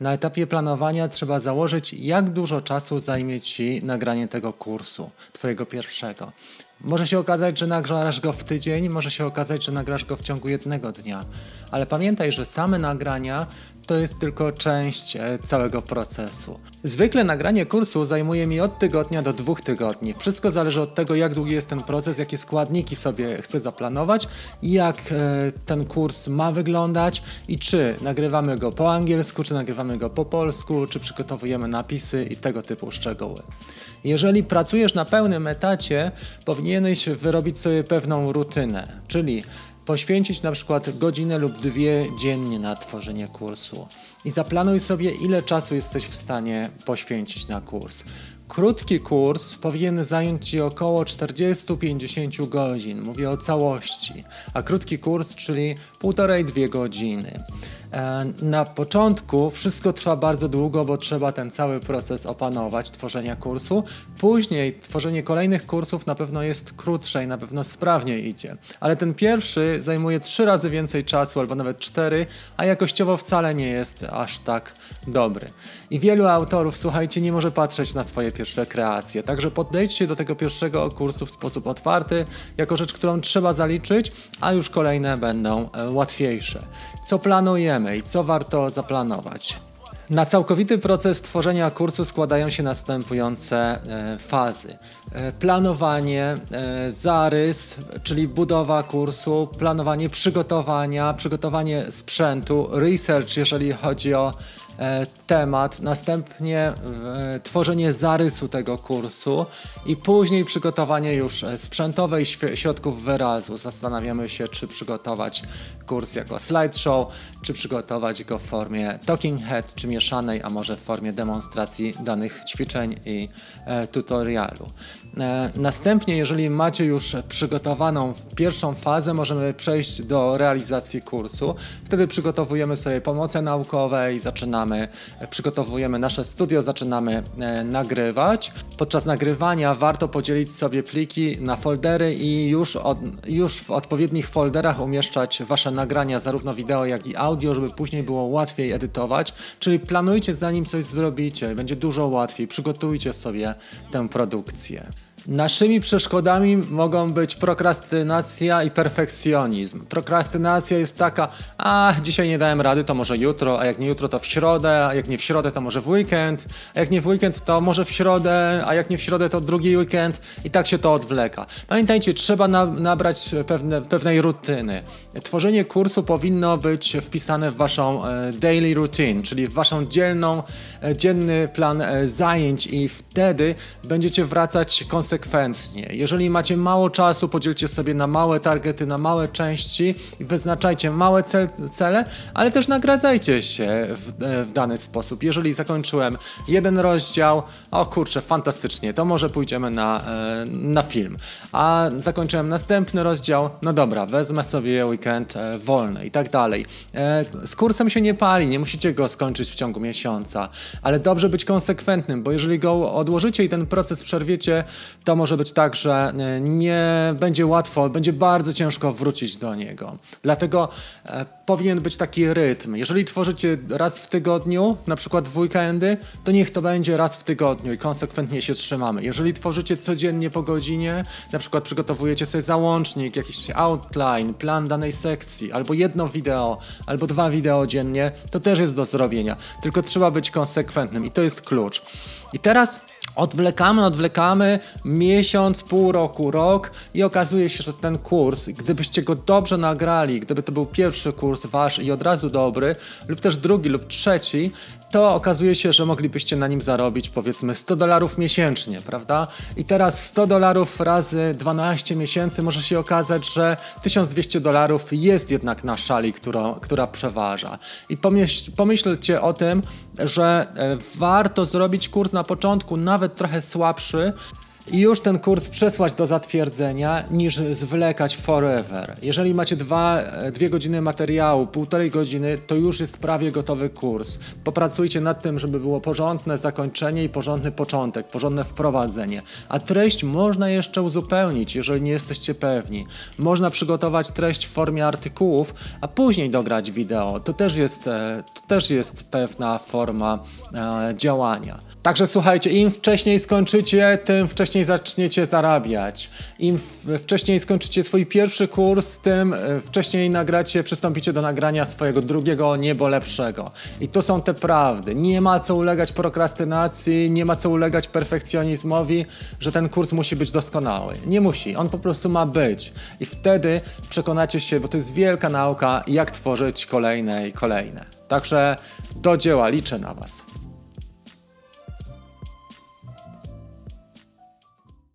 Na etapie planowania trzeba założyć, jak dużo czasu zajmie Ci nagranie tego kursu, Twojego pierwszego. Może się okazać, że nagrasz go w tydzień, może się okazać, że nagrasz go w ciągu jednego dnia, ale pamiętaj, że same nagrania to jest tylko część e, całego procesu. Zwykle nagranie kursu zajmuje mi od tygodnia do dwóch tygodni. Wszystko zależy od tego, jak długi jest ten proces, jakie składniki sobie chcę zaplanować, jak e, ten kurs ma wyglądać i czy nagrywamy go po angielsku, czy nagrywamy go po polsku, czy przygotowujemy napisy i tego typu szczegóły. Jeżeli pracujesz na pełnym etacie, powinieneś wyrobić sobie pewną rutynę, czyli poświęcić na przykład godzinę lub dwie dziennie na tworzenie kursu i zaplanuj sobie, ile czasu jesteś w stanie poświęcić na kurs. Krótki kurs powinien zająć Ci około 40-50 godzin, mówię o całości, a krótki kurs, czyli 1,5-2 godziny. E, na początku wszystko trwa bardzo długo, bo trzeba ten cały proces opanować tworzenia kursu. Później tworzenie kolejnych kursów na pewno jest krótsze i na pewno sprawniej idzie. Ale ten pierwszy zajmuje trzy razy więcej czasu, albo nawet cztery, a jakościowo wcale nie jest aż tak dobry. I wielu autorów, słuchajcie, nie może patrzeć na swoje pierwsze kreacje. Także podejdźcie do tego pierwszego kursu w sposób otwarty, jako rzecz, którą trzeba zaliczyć, a już kolejne będą e, łatwiejsze. Co planujemy i co warto zaplanować? Na całkowity proces tworzenia kursu składają się następujące e, fazy. E, planowanie, zarys, czyli budowa kursu, planowanie przygotowania, przygotowanie sprzętu, research, jeżeli chodzi o temat, następnie e, tworzenie zarysu tego kursu i później przygotowanie już e, sprzętowe i środków wyrazu. Zastanawiamy się, czy przygotować kurs jako slideshow, czy przygotować go w formie talking head, czy mieszanej, a może w formie demonstracji danych ćwiczeń i tutorialu. Następnie, jeżeli macie już przygotowaną pierwszą fazę, możemy przejść do realizacji kursu. Wtedy przygotowujemy sobie pomoce naukowe i zaczynamy zaczynamy, przygotowujemy nasze studio, zaczynamy e, nagrywać. Podczas nagrywania warto podzielić sobie pliki na foldery i już, od, już w odpowiednich folderach umieszczać Wasze nagrania, zarówno wideo, jak i audio, żeby później było łatwiej edytować. Czyli planujcie zanim coś zrobicie, będzie dużo łatwiej. Przygotujcie sobie tę produkcję. Naszymi przeszkodami mogą być prokrastynacja i perfekcjonizm. Prokrastynacja jest taka, a dzisiaj nie dałem rady, to może jutro, a jak nie jutro, to w środę, a jak nie w środę, to może w weekend, a jak nie w weekend, to może w środę, a jak nie w środę, to drugi weekend i tak się to odwleka. Pamiętajcie, trzeba na, nabrać pewne, pewnej rutyny. Tworzenie kursu powinno być wpisane w waszą e, daily routine, czyli w waszą dzielną, e, dzienny plan e, zajęć i wtedy będziecie wracać konsekwentnie konsekwentnie. Jeżeli macie mało czasu, podzielcie sobie na małe targety, na małe części i wyznaczajcie małe cel, cele, ale też nagradzajcie się w, e, w, dany sposób. Jeżeli zakończyłem jeden rozdział, o kurczę, fantastycznie, to może pójdziemy na, e, na film. A zakończyłem następny rozdział, no dobra, wezmę sobie weekend e, wolny i tak dalej. Z kursem się nie pali, nie musicie go skończyć w ciągu miesiąca, ale dobrze być konsekwentnym, bo jeżeli go odłożycie i ten proces przerwiecie, to może być tak, że e, nie będzie łatwo, będzie bardzo ciężko wrócić do niego. Dlatego e, powinien być taki rytm. Jeżeli tworzycie raz w tygodniu, na przykład w weekendy, to niech to będzie raz w tygodniu i konsekwentnie się trzymamy. Jeżeli tworzycie codziennie po godzinie, na przykład przygotowujecie sobie załącznik, jakiś outline, plan danej sekcji, albo jedno wideo, albo dwa wideo dziennie, to też jest do zrobienia. Tylko trzeba być konsekwentnym i to jest klucz. I teraz Odwlekamy, odwlekamy miesiąc, pół roku, rok i okazuje się, że ten kurs, gdybyście go dobrze nagrali, gdyby to był pierwszy kurs wasz i od razu dobry, lub też drugi lub trzeci, to okazuje się, że moglibyście na nim zarobić powiedzmy 100 dolarów miesięcznie, prawda? I teraz 100 dolarów razy 12 miesięcy może się okazać, że 1200 dolarów jest jednak na szali, która, która przeważa. I pomyśl, pomyślcie o tym, że e, warto zrobić kurs na początku nawet trochę słabszy, i już ten kurs przesłać do zatwierdzenia, niż zwlekać forever. Jeżeli macie dwa, dwie godziny materiału, półtorej godziny, to już jest prawie gotowy kurs. Popracujcie nad tym, żeby było porządne zakończenie i porządny początek, porządne wprowadzenie. A treść można jeszcze uzupełnić, jeżeli nie jesteście pewni. Można przygotować treść w formie artykułów, a później dograć wideo. To też jest, e, to też jest pewna forma e, działania. Także słuchajcie, im wcześniej skończycie, tym wcześniej zaczniecie zarabiać. Im wcześniej skończycie swój pierwszy kurs, tym e, wcześniej nagracie, przystąpicie do nagrania swojego drugiego, niebo lepszego. I to są te prawdy. Nie ma co ulegać prokrastynacji, nie ma co ulegać perfekcjonizmowi, że ten kurs musi być doskonały. Nie musi, on po prostu ma być. I wtedy przekonacie się, bo to jest wielka nauka, jak tworzyć kolejne i kolejne. Także do dzieła, liczę na Was.